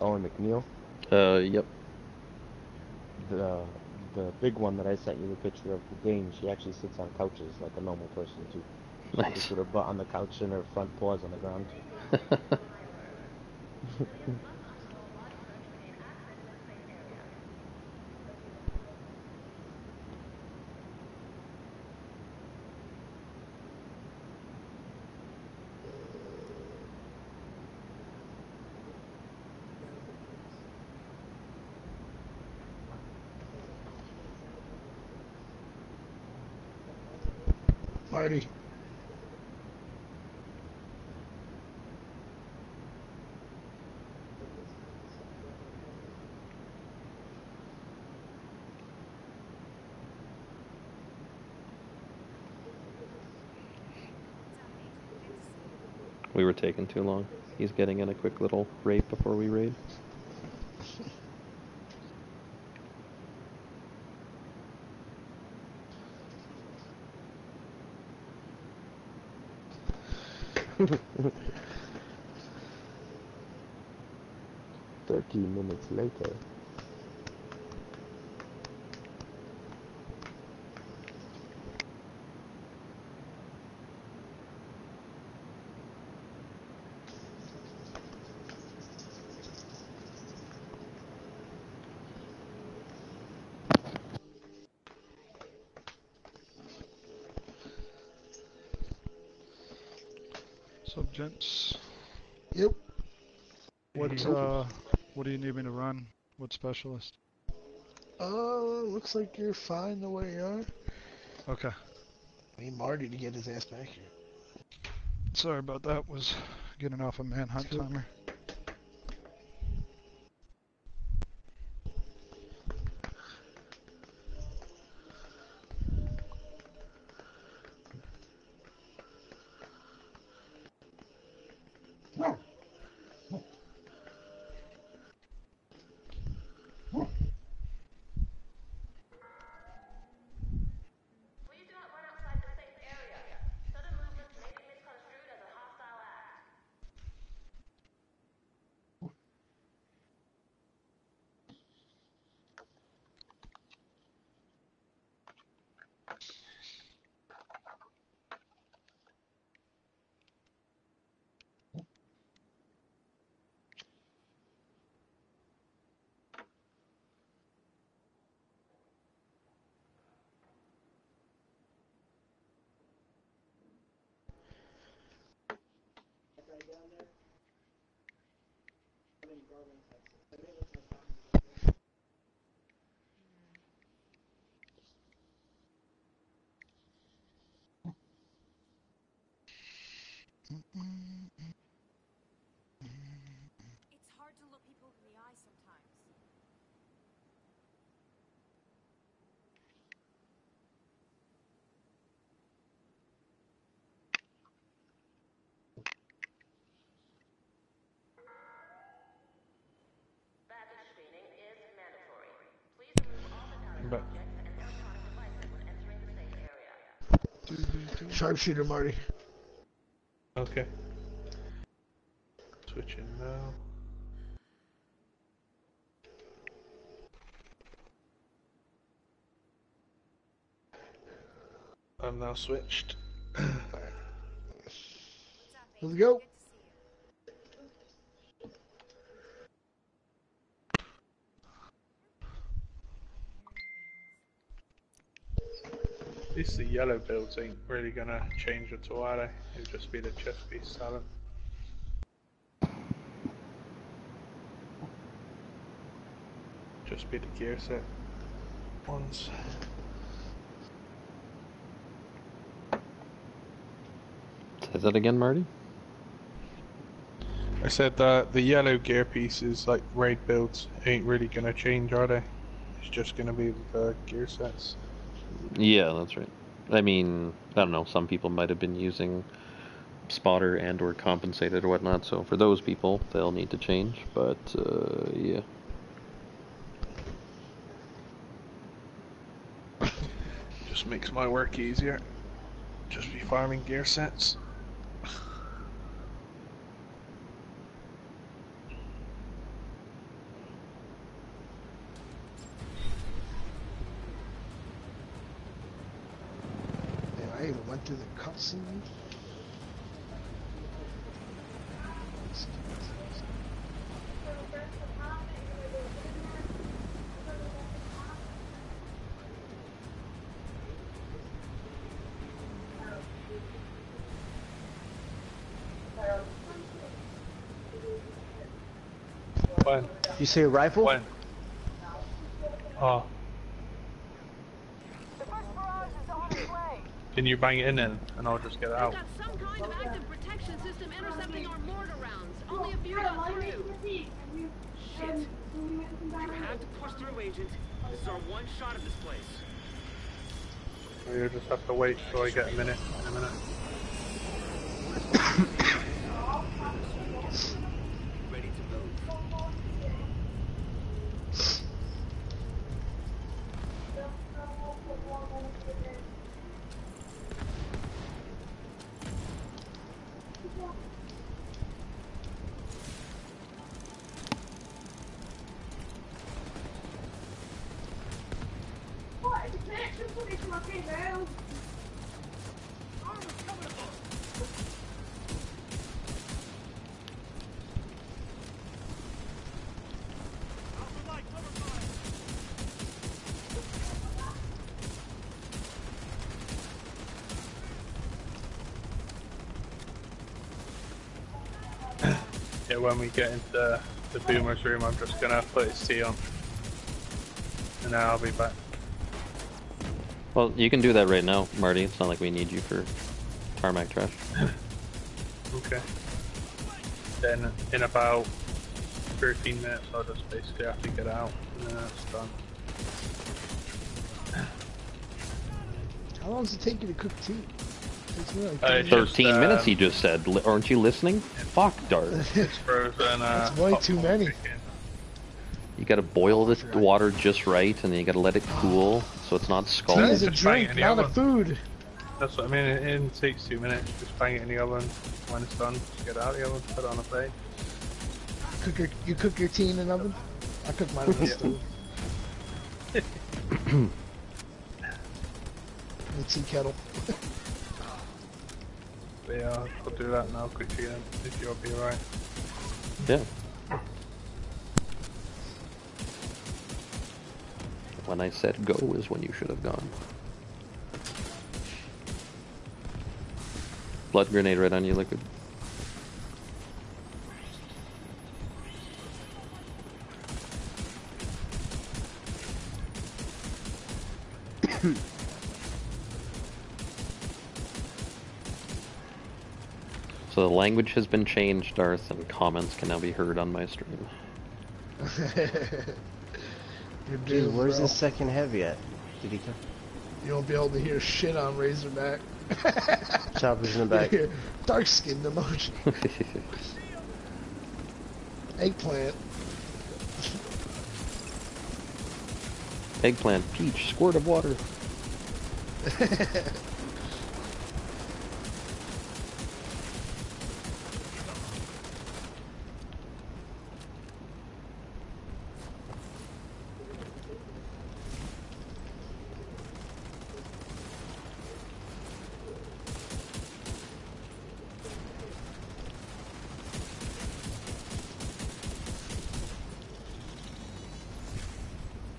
Owen McNeil. Uh, yep. The the big one that I sent you the picture of the Dane, she actually sits on couches like a normal person too. Nice. Just with her butt on the couch and her front paws on the ground. taking too long. He's getting in a quick little raid before we raid. Thirty minutes later. So, gents, Yep. what uh, what do you need me to run? What specialist? Uh, looks like you're fine the way you are. Okay. I need Marty to get his ass back here. Sorry about that. Was getting off a manhunt timer. It's hard to look people in the eye sometimes. Baggage screening is mandatory. Please remove all metallic But objects and electronic devices when entering the safe area. Sharpshooter, Marty. Okay. Switching now. I'm now switched. Let's go. Good to see you. At least the yellow builds ain't really gonna change at all, are they? It'll just be the chest piece salad. Just be the gear set ones. Say that again, Marty? I said that the yellow gear pieces, like raid builds, ain't really gonna change, are they? It's just gonna be the gear sets. Yeah, that's right. I mean, I don't know. Some people might have been using spotter and or compensated or whatnot. So for those people, they'll need to change. But uh, yeah, Just makes my work easier. Just be farming gear sets. I even went through the cutscene. When? You say a rifle? When? Oh, The first barrage is on its way. can you bang it in then, and I'll just get it out? We've got some kind of active protection system intercepting our mortar rounds. Only a few got through. Shit. You have to push through, Agent. This is our one shot at this place. You just have to wait till I get a minute. In a minute. Yeah, when we get into the boomer's room, I'm just gonna put his tea on, and then I'll be back. Well, you can do that right now, Marty. It's not like we need you for tarmac trash. Okay. Then in about 13 minutes, I'll just basically have to get out, and then that's done. How long does it take you to cook tea? Like Uh, 30 it's minutes. just, 13 minutes, he just said. Li- Aren't you listening? Fuck, Dart. It's frozen. Uh, That's way too many. chicken. You gotta boil this water just right, and then you gotta let it cool so it's not Tea scalded. is a drink, it in the not a food. That's what I mean. It, it takes two minutes. Just bang it in the oven. When it's done, just get it out of the oven, put it on a plate. Cook your, you cook your tea in an oven? I cook mine on the stove. the tea kettle. Yeah, I'll do that now quickly then, if you'll be alright. Yeah. When I said go is when you should have gone. Blood grenade right on you, liquid. So the language has been changed, Darth, and comments can now be heard on my stream. You're Dude, doomed, where's bro. the second heavy at? Did he come? You won't be able to hear shit on Razorback. Chopper's in the back. Dark skinned emoji. Eggplant. Eggplant, peach, squirt of water.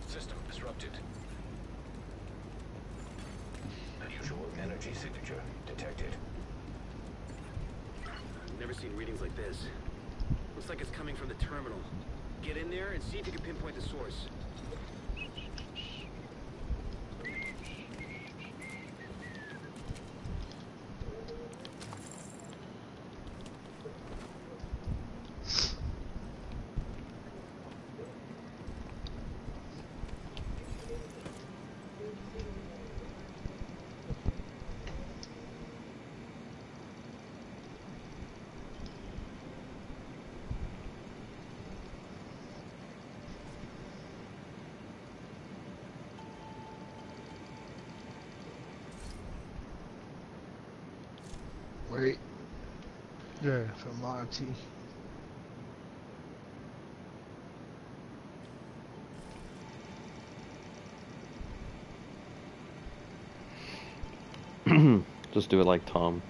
System disrupted. Unusual energy signature detected. Never seen readings like this. Looks like it's coming from the terminal. Get in there and see if you can pinpoint the source. Wait, Yeah. for Monty. Just do it like Tom.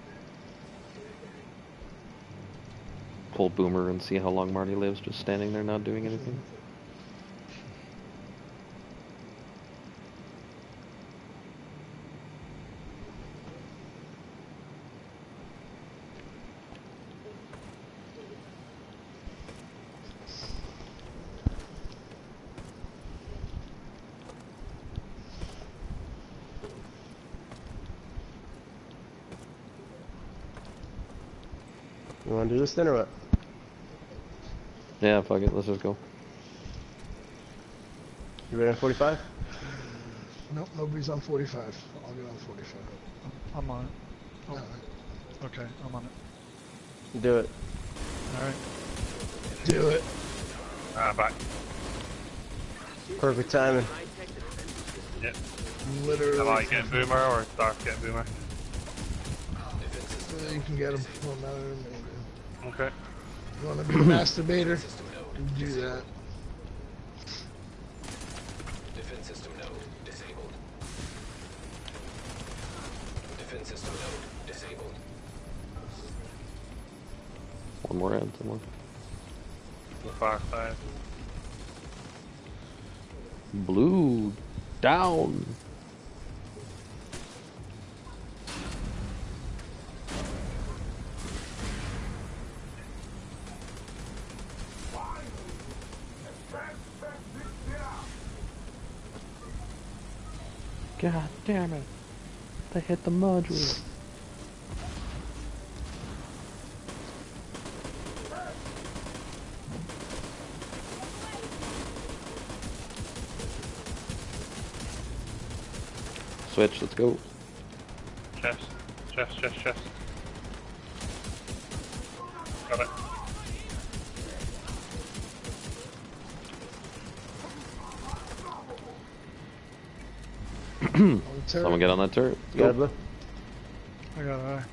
Pull Boomer and see how long Marty lives just standing there not doing anything. This then or what? Yeah, fuck it, let's just go. You ready on 45? Nope, nobody's on 45. I'll get on 45. I'm on it. Oh, Alright, okay, I'm on it. Do it. Alright. Do it. Ah, back. Perfect timing. Yep. Literally. Am I getting boomer or Dark getting boomer? Uh, You can get them. Won't matter to me. man. Okay. You want to be a masturbator? You do that. Defense system node disabled. Defense system node disabled. One more end, one more. The far side. Blue down. God damn it. They hit the module. Switch, let's go. Chest. Chest, chest, chest. Turret. Someone get on that turret. You got it, Go. Blue? I got an eye.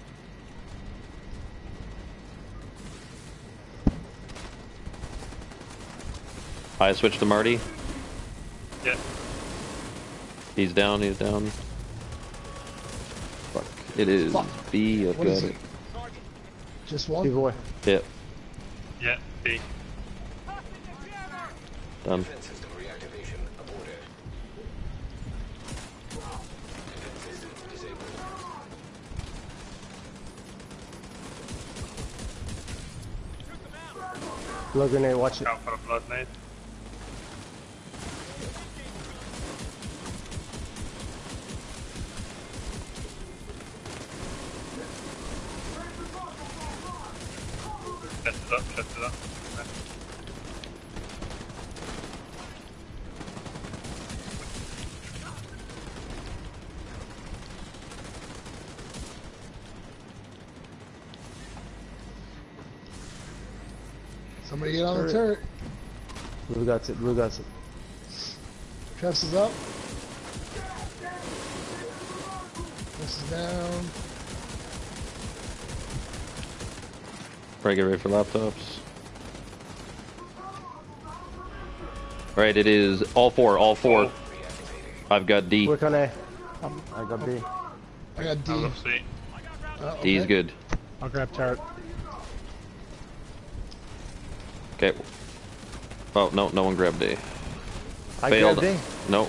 I switched to Marty. Yeah. He's down, he's down. Fuck. It is Fuck. B. I've What got is it. it? Just one? B-boy. Yep, Yeah. B. done. Blood grenade, watch it. Out for a blood nade. Chest is up, chest is up. Okay. Somebody get on the Turret. turret. Blue got it, blue got it. Chest is up. Chest is down. Right, get ready for laptops. Right, it is all four, all four. I've got D. Work on A. I got B. I got D. I'll up C. Uh, D's good. I'll grab turret. Okay. Oh, no, no one grabbed A. I Failed. grabbed A. No.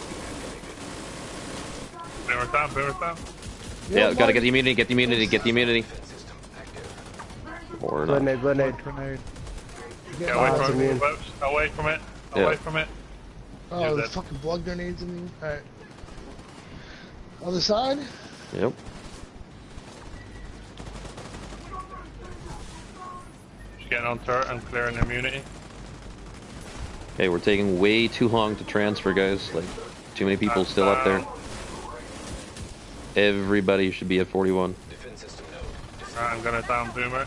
Boomer down, boomer down. Yeah, gotta get the immunity, get the immunity, get the immunity. Defense system. Or not. nade, blood. Grenade. Get Get away Ah, on. it's from it. immune. Away from it. Yeah. Away from it. Oh, Use the that. fucking blood grenades in me. Alright. Other side? Yep. Just getting on turret and clearing immunity. Okay, we're taking way too long to transfer, guys. Like, too many people still up there. Everybody should be at 41. Defense system node I'm gonna down boomer.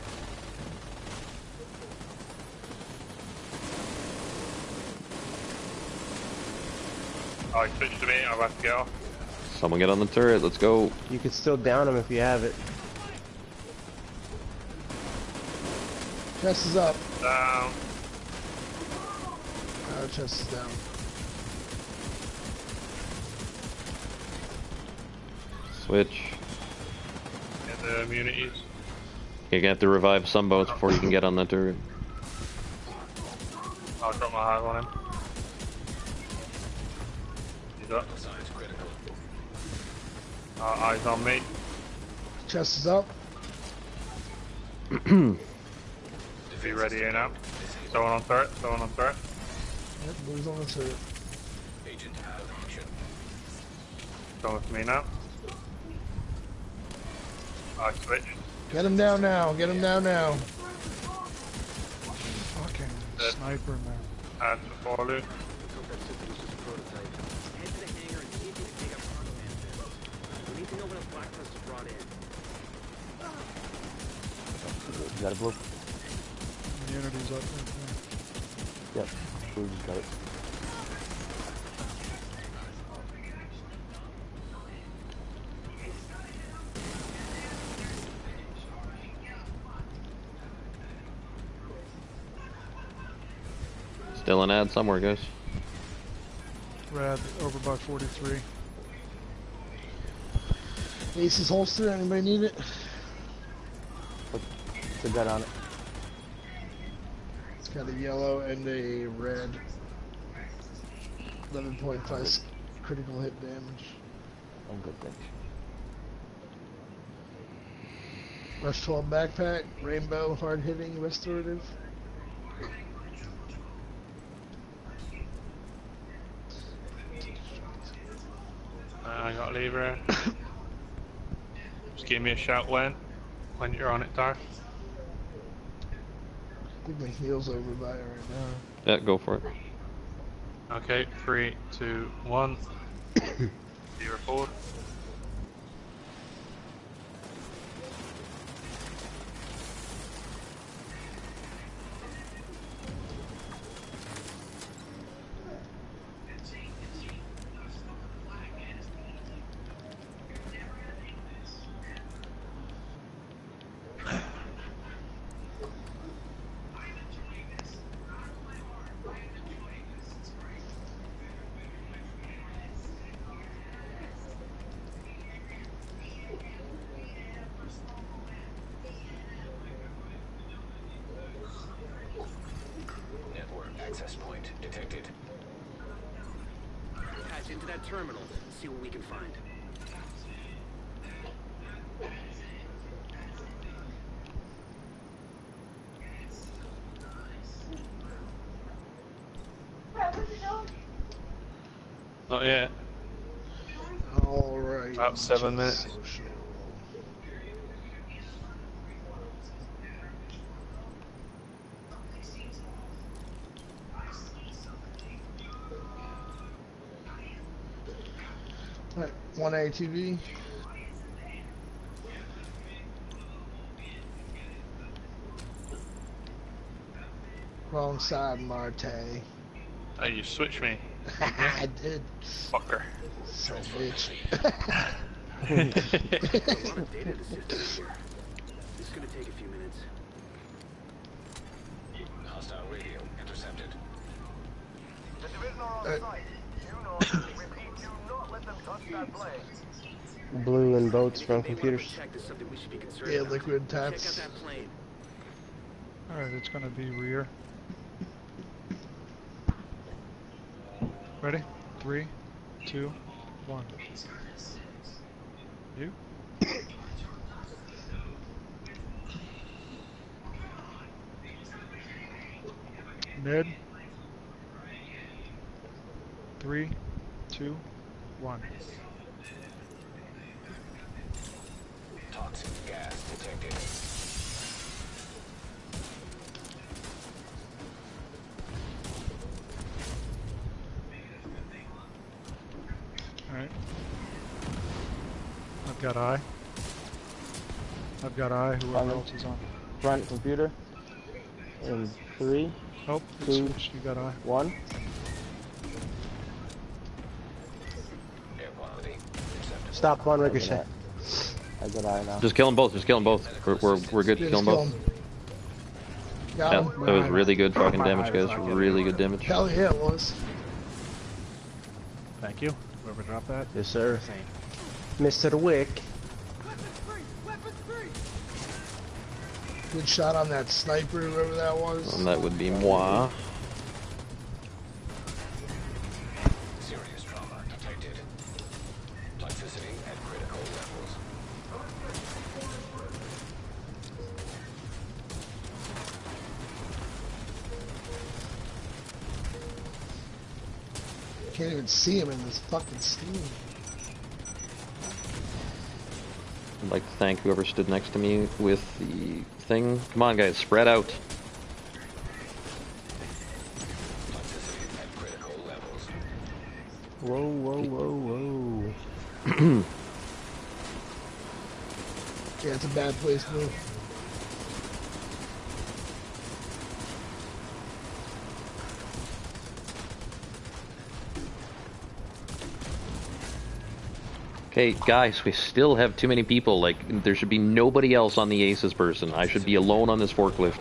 Oh, he switched to me. I'm about to get off. Someone get on the turret, let's go. You can still down him if you have it. Chest is up. Down. Uh, chest is down. Switch. Get the immunities. You're gonna have to revive some boats before you can get on the turret. I'll drop my hive on him. He's up. Science critical. Uh, eyes on me. Chest is up. Be ready here now. Someone on turret. Someone on turret. Yep, blue's on the turret. Agent out of action. Come with me now. I switch. Get him down now. Get him down now. Fucking Dead. sniper, man. And follow. Let's hope that system is just a prototype. The hangar and see if you can dig up cargo manifest. We need to know when a Black Tusk is brought in. You got a blue? Immunity's up right there. Yep. Blue just got it. Still an ad somewhere, guys. Red, over by 43. Ace's holster. Anybody need it? Put, a gun on it. It's got a yellow and a red. 11.5 critical hit damage. I'm good, thanks. Rush 12 backpack. Rainbow hard hitting restorative. I got a lever. Just give me a shout when, when you're on it, Tar. I think my heel's over by it right now. Yeah, go for it. Okay, three, two, one. Zero forward. Point detected. Patch into that terminal and see what we can find. Not yet. Alright. About seven minutes. Right, one ATV. Wrong side, Marty. Oh, you switch me, I did. fucker. So of bitch. A lot of data to sift through here. This is gonna take a few minutes. Hostile radio intercepted. The division are on Uh, site. Blue and boats from Anything they wanna computers. protect is something we should be concerned Yeah, liquid Check out tats. Alright, it's gonna be rear. Ready? Three, two, one. You? Mid. Three, two, one. Toxic gas detected. Alright. I've got eye. I've got eye. Whoever Follow. else is on. Front computer. In three, Oh, it's Two. switched. You got eye. one. Stop on I ricochet. I got eye now. Just kill them both. Just kill them both. We're, we're, we're good. Yeah, Kill them both. kill 'em. Got Yeah, him. that was really good fucking damage, guys. Really good damage. Hell yeah, it was. Thank you. Whoever dropped that. Yes, sir. Mr. Wick. Weapons free! Weapons free! Good shot on that sniper, whoever that was. And that would be moi. Can't see him in this fucking steam. I'd like to thank whoever stood next to me with the thing. Come on, guys, spread out. Whoa, whoa, whoa, whoa. Yeah, it's a bad place to move. Okay, guys, we still have too many people. Like, there should be nobody else on the Aces person. I should be alone on this forklift.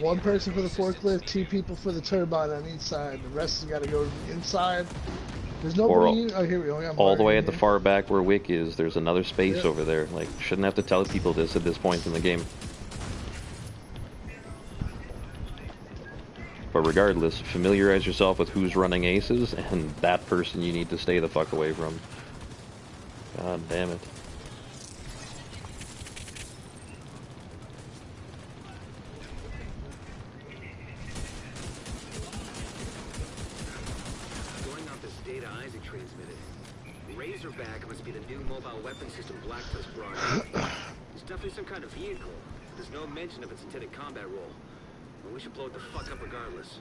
One person for the forklift, two people for the turbine on each side. The rest has got to go inside. There's Or nobody. oh, here we go. All the way at the far back where Wick is, there's another space Yeah. over there. Like, shouldn't have to tell people this at this point in the game. But regardless, familiarize yourself with who's running aces, and that person you need to stay the fuck away from. God damn it. Going off this data ISAC transmitted, Razorback must be the new mobile weapon system Blacklist brought in. It's definitely some kind of vehicle. but There's no mention of its intended combat role. But we should blow it the fuck up regardless.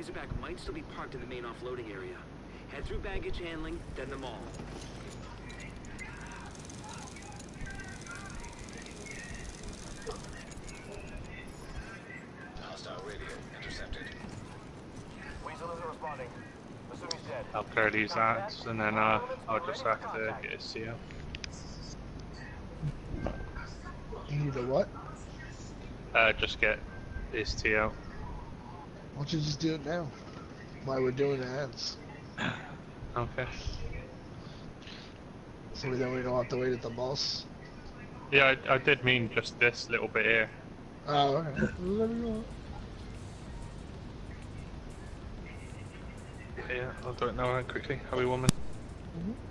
Razorback might still be parked in the main offloading area. Head through baggage handling, then the mall. Hostile radio intercepted. Weasel isn't responding. Assume he's dead. I'll clear these acts and then uh, I'll just have to get a CO. You need a what? Uh, just get his TO. Why don't you just do it now? While we're doing the ads. Okay. So then we don't have to wait at the boss. Yeah, I, I did mean just this little bit here. Oh, okay. Let me know. Yeah, I'll do it now then quickly. Happy woman. Mm-hmm.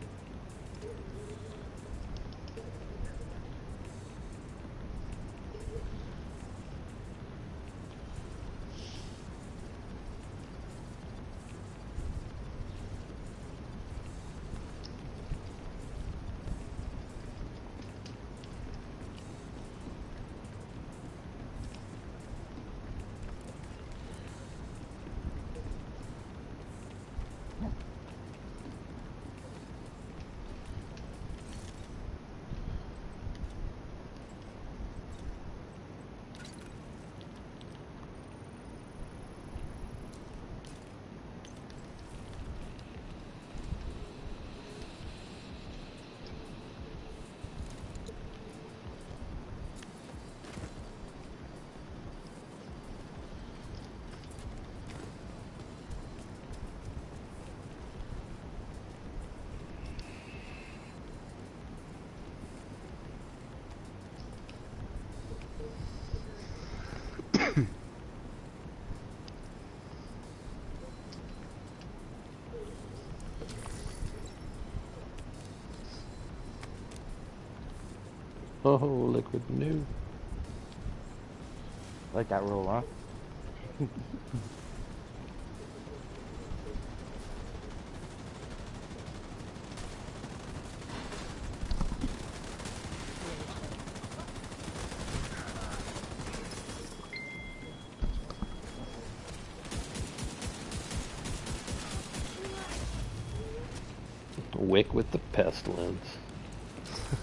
Oh, liquid new. Like that roll, huh? Wick with the pestilence.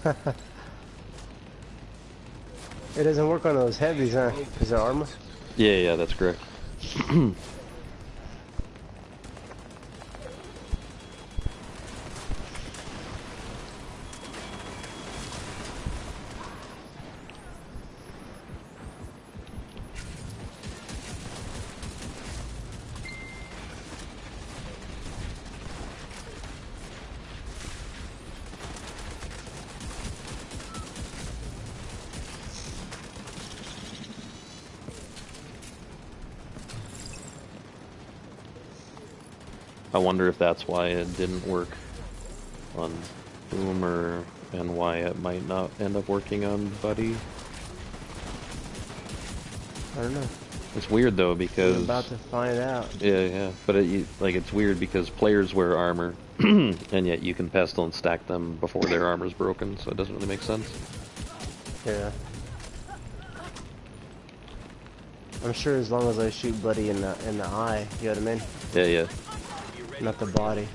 It doesn't work on those heavies, huh? Is it armor? Yeah, yeah, that's correct. I wonder if that's why it didn't work on Boomer and why it might not end up working on Buddy. I don't know. It's weird though because I'm about to find out. yeah, yeah, but it, like it's weird because players wear armor, and yet you can pestilence stack them before their armor's broken, so it doesn't really make sense. Yeah. I'm sure as long as I shoot Buddy in the in the eye, you know what I mean? Yeah, yeah. Not the body.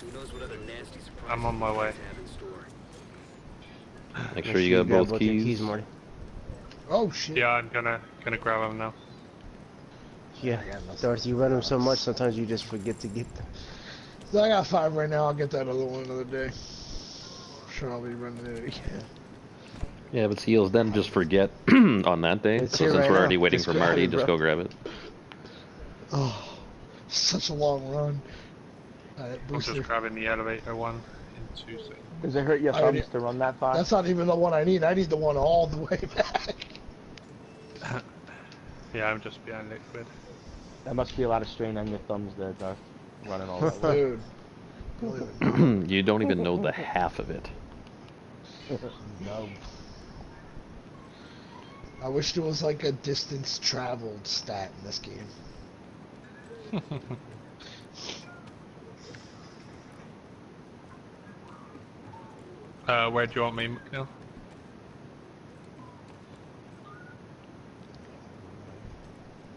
Who knows what other nasty surprises I'm on my way. have in store. Make sure you got grab both keys. keys, Marty. Oh shit. Yeah, I'm gonna gonna grab them now. Yeah. Darth, you run them so much, sometimes you just forget to get them. So I got five right now. I'll get that other one another day. sure I'll be running it again. Yeah, but seals then just forget on that day. It's so since right we're now. already waiting Just for Marty, it, just go grab it. Oh, such a long run. Uh, Alright, I'm just grabbing the elevator one in two seconds. Does it hurt your I already- thumbs to run that far? That's not even the one I need. I need the one all the way back. Yeah, I'm just behind liquid. That must be a lot of strain on your thumbs there, Darth. Running all that way. Dude. Believe it. you don't even know the half of it. no. I wish there was like a distance traveled stat in this game. Uh, where do you want me, McNeil?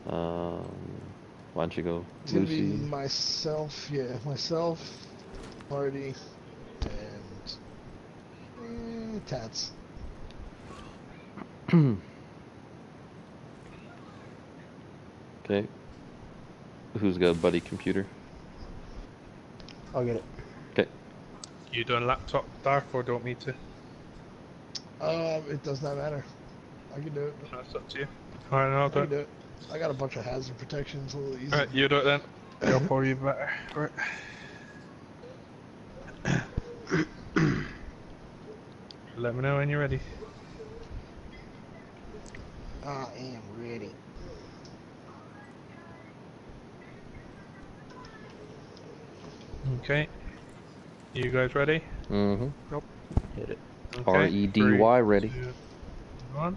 Um, why don't you go, It's gonna be myself, yeah, myself, Marty, and eh, Tats. Okay. Who's got a buddy computer? I'll get it. Okay. You doing laptop dark or don't want me to? Um, it does not matter. I can do it. That's up to you. Alright, I'll I do can it. do it. I got a bunch of hazard protections, a little easy. Alright, you do it then. I'll pour you better. Right. Let me know when you're ready. I am ready. Okay. You guys ready? Mm-hmm. Nope. Hit it. Okay, R E D Y ready. two, one.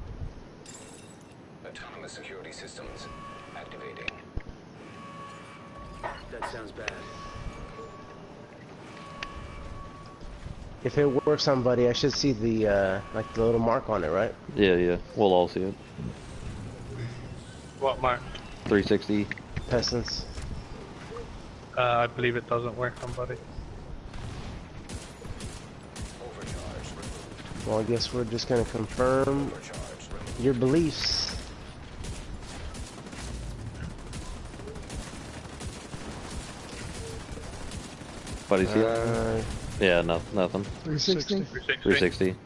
Autonomous security systems activating. That sounds bad. If it works on Buddy, I should see the uh, like the little mark on it, right? Yeah, yeah. We'll all see it. What mark? 360. Pestilence. Uh, I believe it doesn't work on buddy. Well, I guess we're just gonna confirm your beliefs. Buddy see? Uh, Yeah, no, nothing. 360? 360.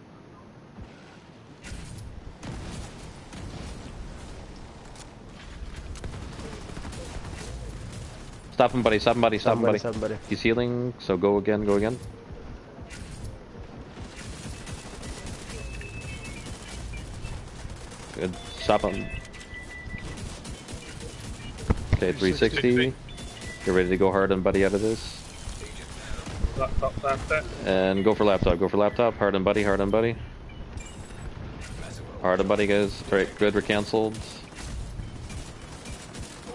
Stop him, buddy. Stop him, buddy. Stop him, buddy. Stop him, buddy. He's healing, so go again, go again. Good. Stop him. Okay, 360. Get ready to go hard on buddy out of this. Laptop after. And go for laptop. Go for laptop. Hard on buddy. Hard on buddy. Hard on buddy, guys. Alright, good. We're cancelled.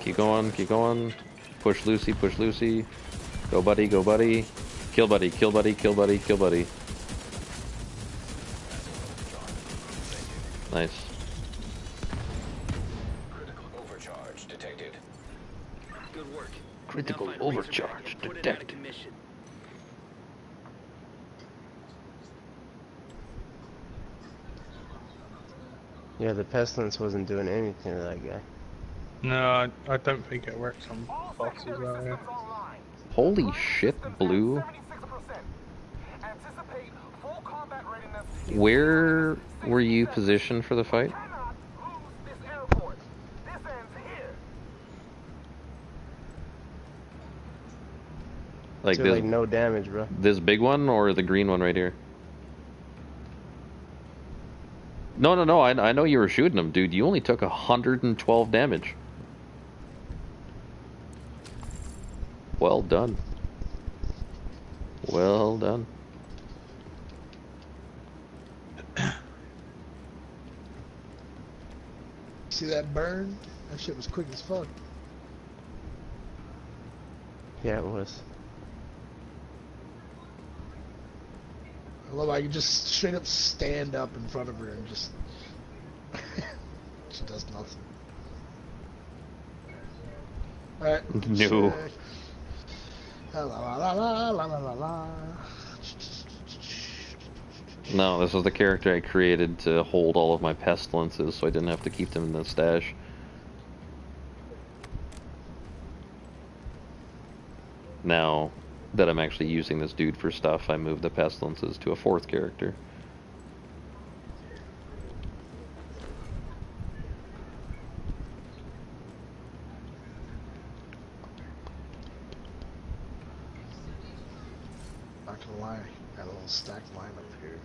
Keep going. Keep going. Push Lucy. Push Lucy. Go buddy. Go buddy. Kill buddy. Kill buddy. Kill buddy. Kill buddy. Nice. Critical Overcharge detected. Good work. Critical Now find Razorback overcharge and put it out of detected. yeah, the pestilence wasn't doing anything to that guy. No, I, I don't think it works on bosses out here. Holy shit, Blue. Where were you positioned for the fight? Like this, like no damage, bro. this big one or the green one right here? No, no, no. I, I know you were shooting him, dude. You only took 112 damage. Well done. Well done. See that burn? That shit was quick as fuck. Yeah, it was. I love how you just straight up stand up in front of her and just. she does nothing. Alright. No. No, this is the character I created to hold all of my pestilences so I didn't have to keep them in the stash. Now that I'm actually using this dude for stuff, I move the pestilences to a fourth character. Not gonna lie, got a little stacked line up here.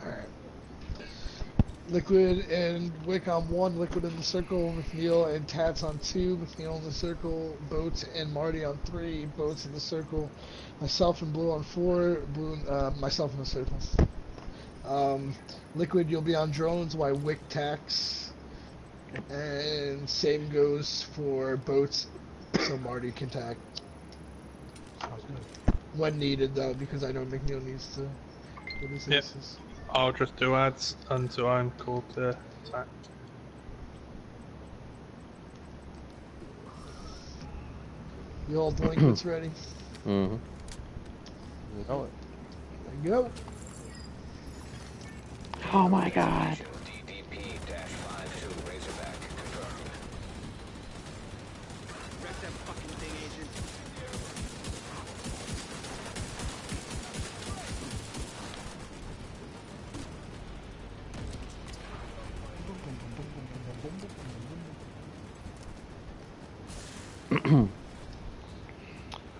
Alright. Liquid and Wick on one, Liquid in the circle, McNeil and Tats on two, McNeil in the circle, Boats and Marty on three, Boats in the circle, myself and Blue on four, Blue, uh, myself in the circle. Um, Liquid, you'll be on drones, while Wick tax, and same goes for Boats, so Marty can tack. When needed, though, because I know McNeil needs to. What is Yep. this? I'll just do ads until I'm called to attack. You all doing delinquents ready? Mm-hmm. You know it. There you go. Oh my god.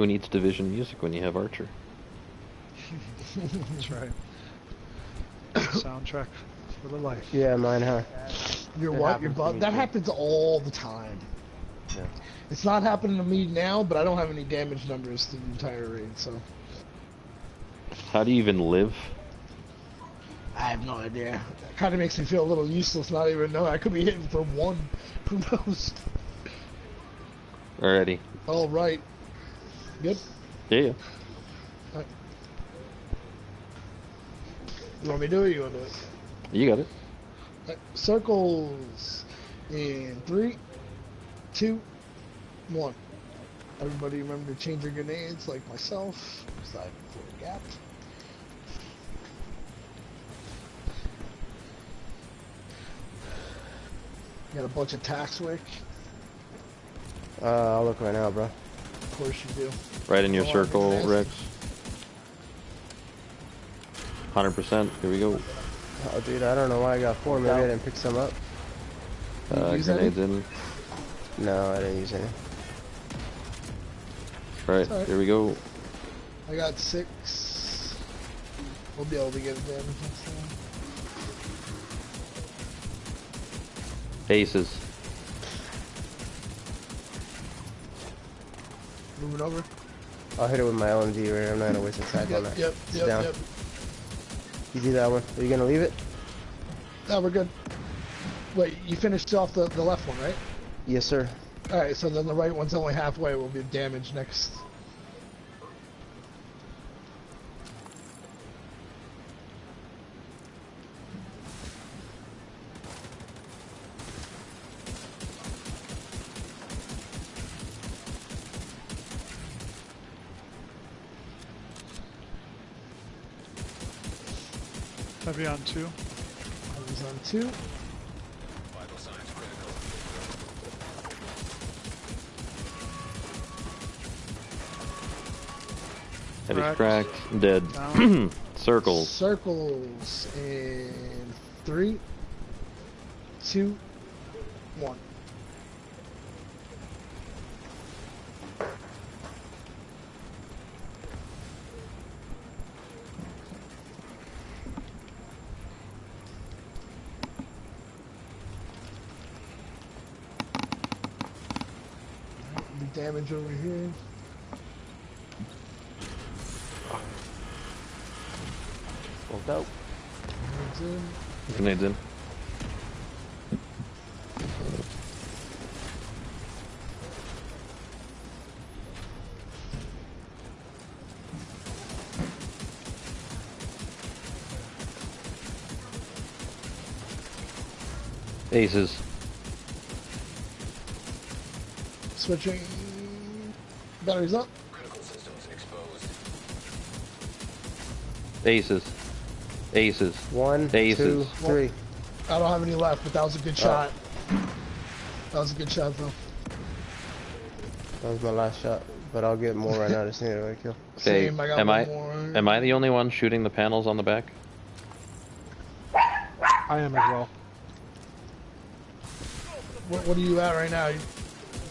Needs division music when you have Archer? That's right. Soundtrack for the life. Yeah, mine, huh? Your It what? Your happens to butt? That too. happens all the time. Yeah. It's not happening to me now, but I don't have any damage numbers through the entire raid, so How do you even live? I have no idea. That kind of makes me feel a little useless, not even knowing I could be hitting for one. Who knows? Already. All right. Good. Yeah, yeah. You want me to do it? or You want to do it? You got it. Alright, Circles in three, two, one. Everybody remember to change your grenades, like myself. Side for gap. Got a bunch of tax wick. Uh, I'll look right now, bro. Of course you do. Right in your Oh, circle. Rex. 100%. Here we go. Oh, dude, I don't know why I got four. Maybe I didn't pick some up. You Uh, use any? grenades in. No, I didn't use any. Right, It's alright. here we go. I got six. We'll be able to get it damage next time. Aces. Moving over. I'll hit it with my LMG right I'm not gonna waste attack on Yep, that. yep, yep, down. yep. You do that one. Are you gonna leave it? No, we're good. Wait, you finished off the, the left one, right? Yes, sir. Alright, so then the right one's only halfway. We'll be damaged next. Heavy on two. I was on two. Vital signs critical. Heavy's Cracked. cracked. Dead. Down. Circles. Circles in three, two, one. The damage over here. Bolt out. Grenades in. Grenades in. Aces. Switching. Batteries up. Critical systems exposed. Aces. Aces. One, Aces. two, three. I don't have any left, but that was a good oh. shot. That was a good shot, though. That was my last shot, but I'll get more right now. Just need a kill. Okay. Same, I got Am one I more. am I the only one shooting the panels on the back? I am as well. What, what are you at right now?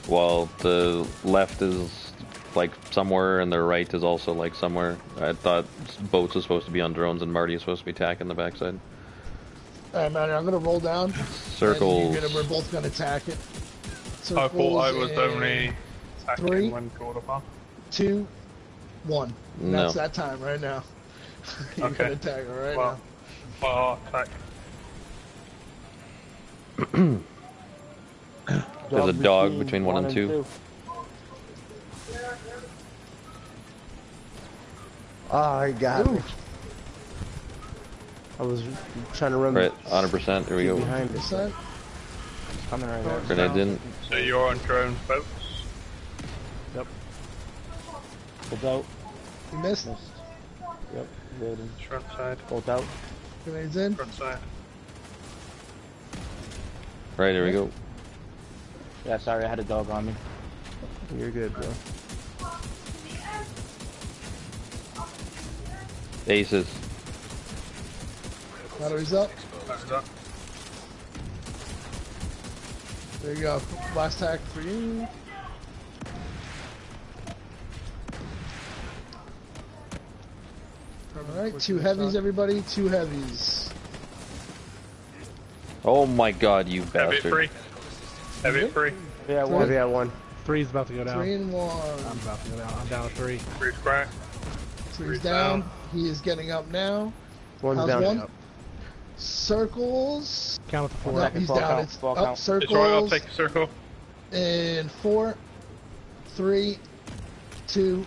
Well, the left is like somewhere, and their right is also like somewhere. I thought boats is supposed to be on drones, and Marty is supposed to be attacking the backside. Alright, man, I'm gonna roll down. Circles. And gonna, we're both gonna attack it. Oh, I thought I was only attacking three. when called upon. Two, one. And No. That's that time right now. you're Okay. gonna attack it right Well, well, I'll attack. There's a dog between one and two. Ah, he got me. I was trying to run Right, 100%. Here we go. behind now. it. This? Coming right now. Grenades in. So you're on drone boats. Bolt out. You missed? Missed. Yep. Loading. Front side. Bolt out. Grenades in? Front side. Right, here we go. Yeah, sorry, I had a dog on me. You're good, bro. Aces. Batteries up. That's up. There you go. Last attack for you. Alright, two heavies, everybody. Two heavies. Oh my god, you Heavy bastard. free. Heavy free. Yeah, Three. one. Heavy at one. Three's about to go down. Three and one. I'm about to go down. I'm down to three. Three's crack. Three's Three's down. down. He is getting up now. One's How's down. one? Yep. Circles. Count up to four. No, he's fall down. count, It's fall up. count. Circles. It's alright, I'll take a circle. And four, three, two,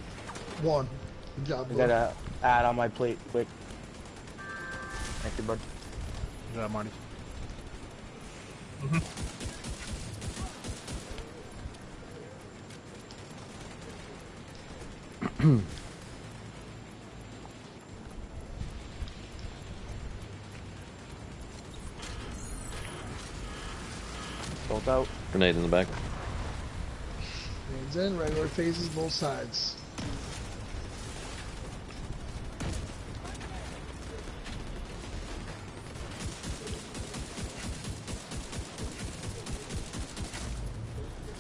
one. Good job, I gotta add on my plate quick. Thank you, bud. Good job, Marty. Bolt out. Grenade in the back. Hands in, regular phases, both sides.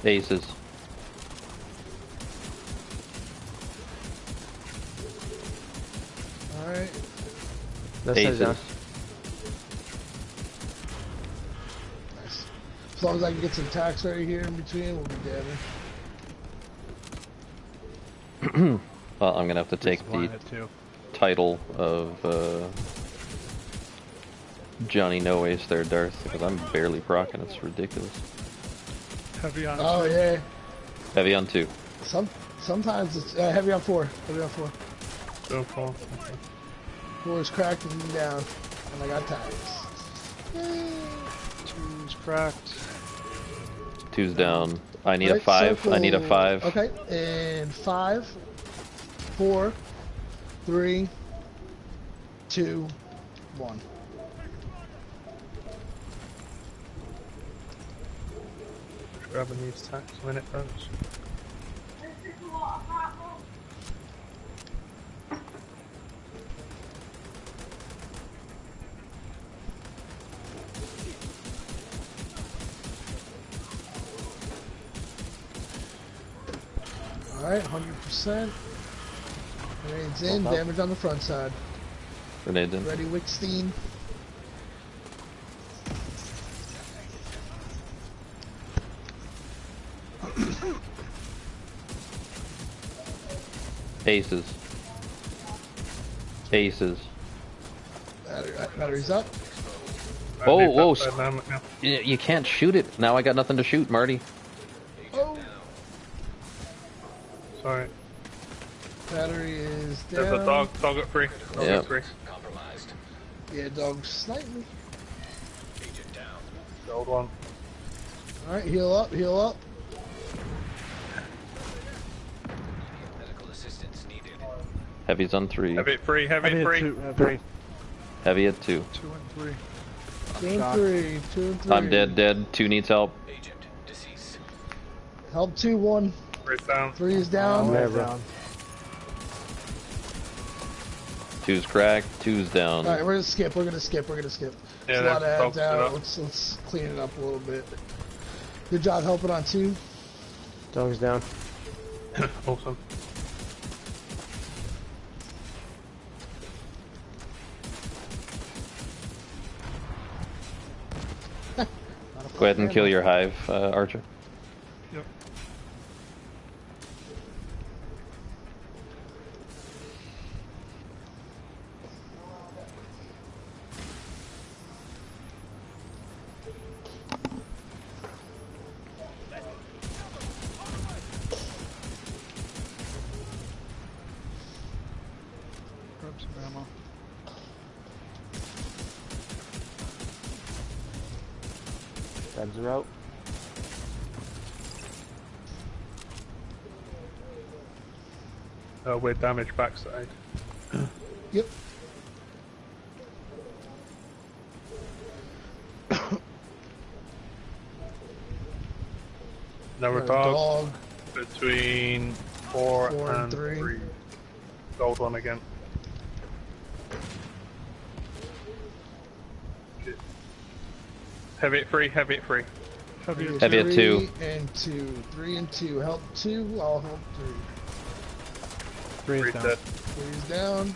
Aces. Alright. That side's down. Aces. As long as I can get some tax right here in between, we'll be dabbing. Well, I'm gonna have to take the Blind at two. title of uh, Johnny No Ace there, Darth, because I'm barely procking. It's ridiculous. Heavy on Oh, two. yeah. Heavy on two. Some Sometimes it's uh, heavy on four. Heavy on four. Go for. Four is cracked and down. And I got tax. Two's cracked. Two's down. I need a Right five. I need a five. Okay, and five, four, three, two, one. grab Grabbing these tax minute boats. 100%. Grenades in, Pop up. damage on the front side. Grenades in. Ready, Wickstein. Aces. Aces. Battery, uh, batteries up. I Oh, need whoa, side dynamic. You, you can't shoot it. Now I got nothing to shoot, Marty. Oh, Sorry. Battery is down. There's a dog. Dog at three. Dog Yeah. at three. Compromised. Yeah, dog slightly. Agent down. Gold one. Alright, heal up, heal up. Medical assistance needed. Heavy's on three. Heavy at three. Heavy I at did three. two, uh, three, Heavy at two. two and three. Two and shot. three, two and three. I'm dead, dead. Two needs help. Agent deceased. Help two, one. Three's down. Three is down. I'm Never. never. Down. Two's cracked. Two's down. Alright, we're gonna skip, we're gonna skip, we're gonna skip. Yeah, There's a lot of that's ads focus it out. Let's, let's clean it up a little bit. Good job helping on two. Dog's down. awesome. Go ahead and kill your hive, uh, Archer. We're damaged backside. Yep. Another Got a dog. dog. Between four, Four and and three. three. Gold one again. Shit. Heavy at three. Heavy at three. Heavy Three at Heavy at two. And two. Three and two. Help two, I'll help three. Three Three's down. Three's down.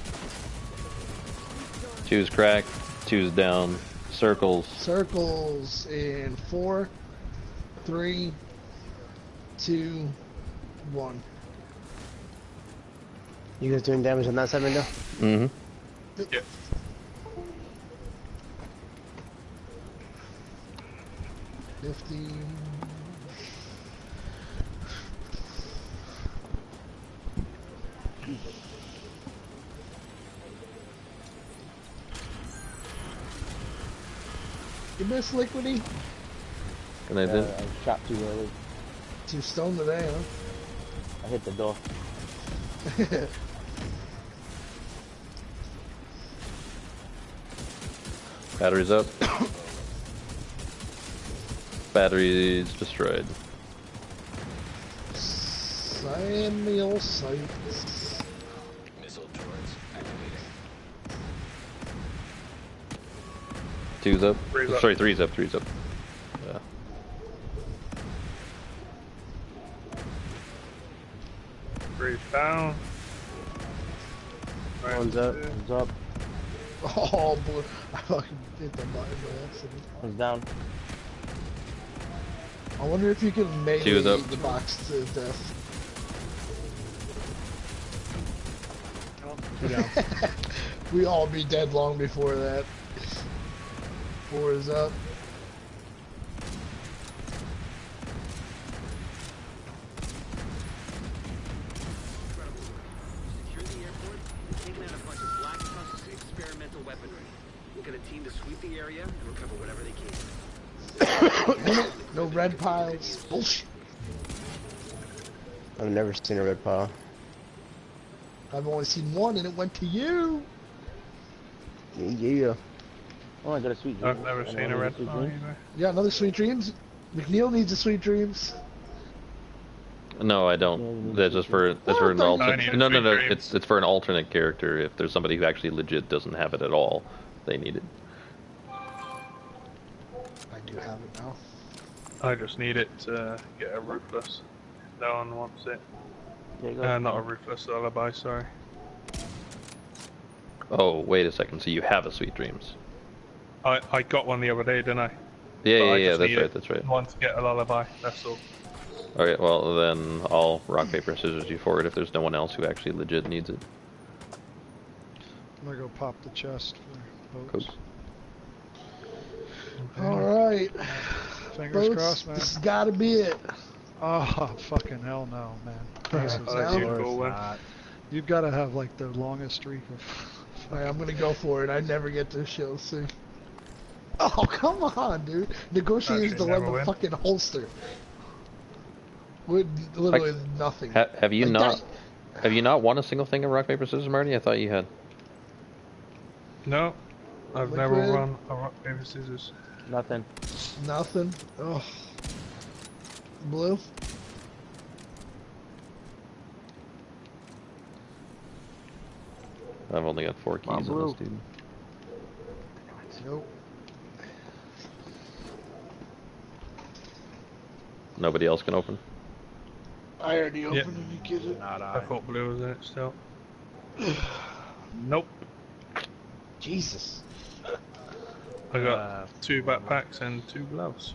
Two's cracked. Two's down. Circles. Circles in four, three, two, one. You guys doing damage on that side window? Mm-hmm. Yep. Fifty. You miss liquidy? Grenades Uh, in. I shot too early. Too stone today, huh? I hit the door. huh? Batteries up. Batteries destroyed. Samuel Sights. Two's up. Three's up. Sorry, three's up. Three's up. Yeah. Three's down. One's up. two. One's up. Oh, boy. I fucking hit the button by accident. One's down. I wonder if you can make Two up. the box to death. We all be dead long before that. Four is up. Secure the airport, taking out a bunch of Black Tusk's experimental weaponry. We'll get a team to sweep the area and recover whatever they can. No red piles. Bullshit. I've never seen a red pile. I've only seen one and it went to you. Yeah. Oh, I got a sweet dream. I've never Anyone seen a red sweet dream? either. Yeah, another sweet dreams. McNeil needs a sweet dreams. No, I don't. That's just for that's Oh, for an thank you. I need alternate. No, no, no. It's it's for an alternate character. If there's somebody who actually legit doesn't have it at all, they need it. I do have it now. I just need it to get a ruthless. No one wants it. There. Uh, not a ruthless lullaby, sorry. Oh, wait a second. So you have a Sweet Dreams? I, I got one the other day, didn't I? Yeah, But yeah, I yeah. That's right. That's right. One to get a lullaby, that's all. Okay, well then I'll rock paper scissors you for it if there's no one else who actually legit needs it. I'm gonna go pop the chest for boats. All right. Fingers Boats, crossed, man. This has got to be it. Oh, fucking hell no, man. This is Oh, that's you, of cool course one. not. You've got to have like the longest streak of. All right, I'm gonna go for it. I never get this show. See. Oh come on, dude! Negotiator's Actually, never dilemma, win. fucking holster. With literally nothing. Ha- have you Like not? that- Have you not won a single thing of rock paper scissors, Marty? I thought you had. No, I've never Liquid. run a rock, paper, scissors. Nothing. Nothing. Oh. Blue. I've only got four keys on, on this dude. Nope. Nobody else can open. I already Yeah. opened it. You get it. Not I I. thought blue was in it still. nope. Jesus. I got Uh, two backpacks and two gloves.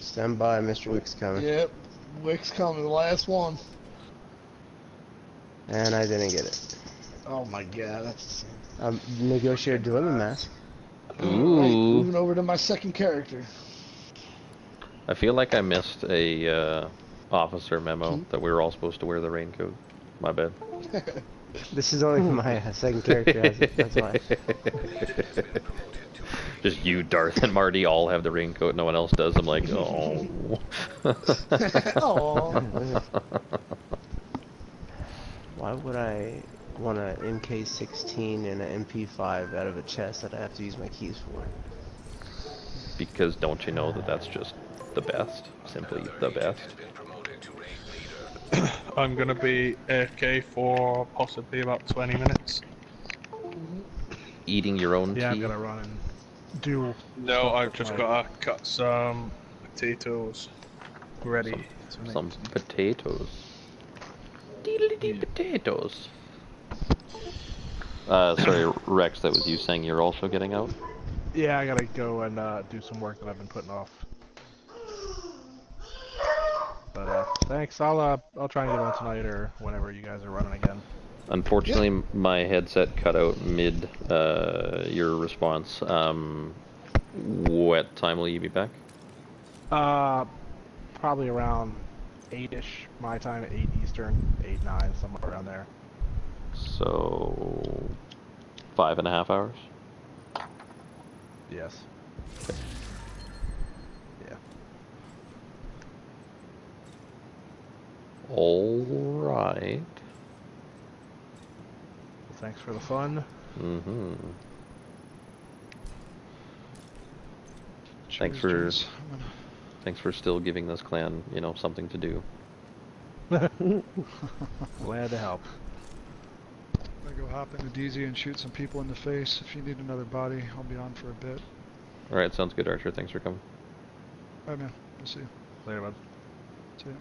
Stand by, Mr. Wick's coming. Yep. Wick's coming. The last one. And I didn't get it. Oh my god, that's. Um, Negotiator's Dilemma mask. Right, Ooh. moving over to my second character. I feel like I missed a uh, officer memo Hmm? that we were all supposed to wear the raincoat. My bad. This is only for my uh, second character. Has. That's why. Just you, Darth, and Marty all have the raincoat. No one else does. I'm like, oh. Aw. Why would I want an MK16 and an MP5 out of a chest that I have to use my keys for? because don't you know that that's just the best? Simply the best. I'm gonna be AFK for possibly about 20 minutes. Eating your own yeah, I'm gonna run and do. No, I've just gotta cut some potatoes ready Some some. potatoes. Diddly potatoes. Uh, sorry, Rex, that was you saying you're also getting out? Yeah, I gotta go and uh, do some work that I've been putting off. But uh, thanks. I'll uh, I'll try and get on tonight or whenever you guys are running again. Unfortunately, my headset cut out mid uh, your response. Um, what time will you be back? Uh, probably around eight-ish my time, eight Eastern, eight nine, somewhere around there. So, five and a half hours? Yes. Yeah. Alright. Thanks for the fun. Mm-hmm. Thanks for gents. Gonna- thanks for still giving this clan, you know, something to do. Glad to help. I'm gonna go hop into DZ and shoot some people in the face. If you need another body, I'll be on for a bit. Alright, sounds good, Archer. Thanks for coming. Bye, man. We'll see you. Later, bud. See ya.